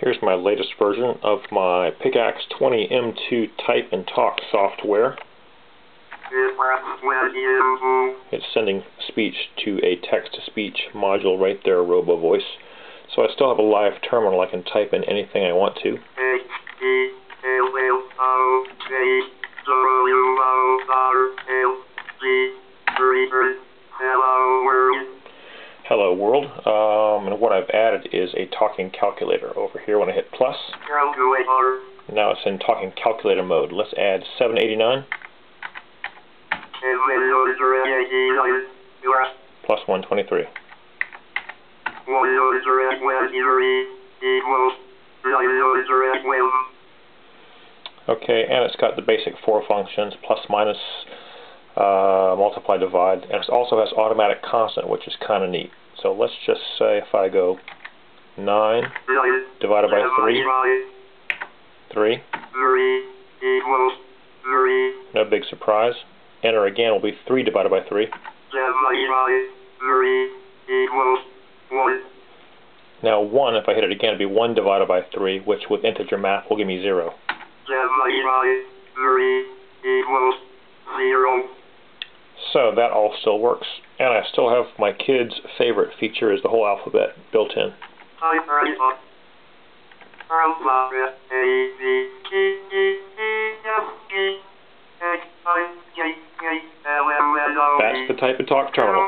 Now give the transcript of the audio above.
Here's my latest version of my PicAxe 20 M2 Type and Talk software. It's sending speech to a text-to-speech module right there, RoboVoice. So I still have a live terminal. I can type in anything I want to. Hello World. Um, and what I've added is a talking calculator over here when I hit plus. Now it's in talking calculator mode. Let's add 789 plus 123. Okay, and it's got the basic four functions, plus, minus, uh, multiply, divide, and it also has automatic constant, which is kind of neat. So let's just say if I go 9 divided by 3, 3, no big surprise. Enter again will be 3 divided by 3. Now 1, if I hit it again, it'd be 1 divided by 3, which with integer math will give me 0. So that all still works. And I still have my kid's favorite feature is the whole alphabet built in. That's the type and talk terminal.